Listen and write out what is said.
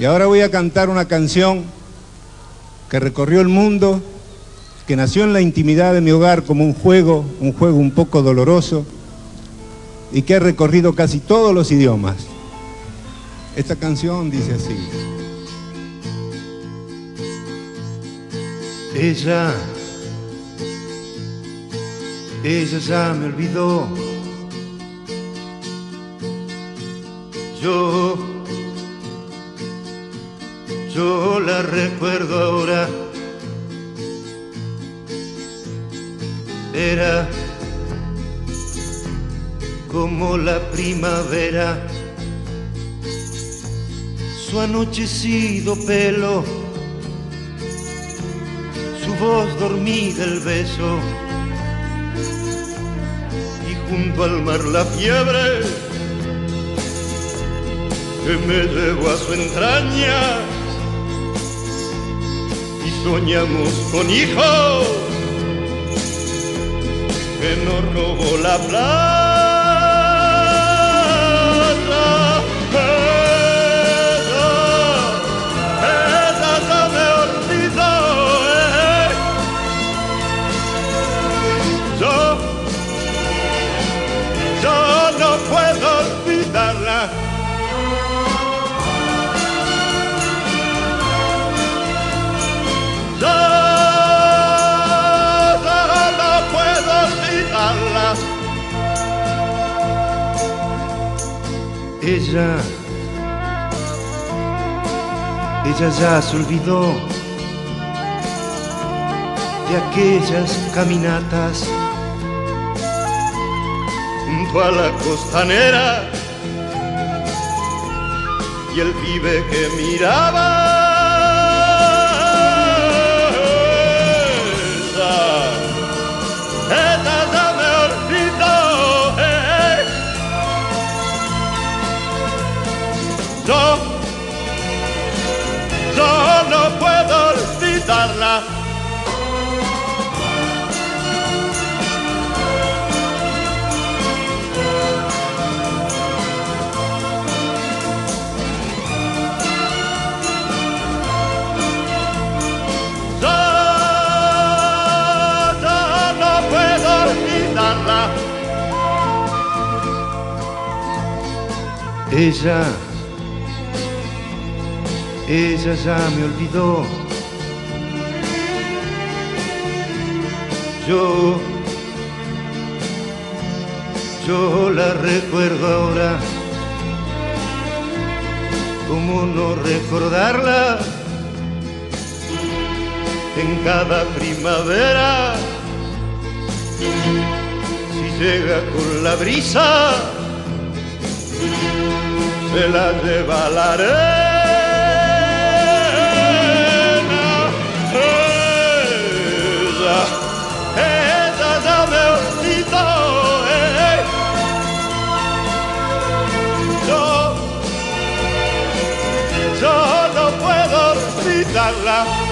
Y ahora voy a cantar una canción que recorrió el mundo, que nació en la intimidad de mi hogar como un juego, un juego un poco doloroso, y que ha recorrido casi todos los idiomas. Esta canción dice así. Ella, ella ya me olvidó. Yo, yo la recuerdo ahora. Era como la primavera, su anochecido pelo, su voz dormida el beso, y junto al mar la fiebre que me llevó a su entraña, soñamos con hijos que nos robó la plata. Ella, ella ya se olvidó de aquellas caminatas junto a la costanera y el pibe que miraba. Yo, yo no puedo. Yo, yo no puedo olvidarla. Ella ella ya me olvidó. Yo, yo la recuerdo ahora. ¿Cómo no recordarla? En cada primavera, si llega con la brisa, se la lleva. Yo, yo no puedo olvidarla.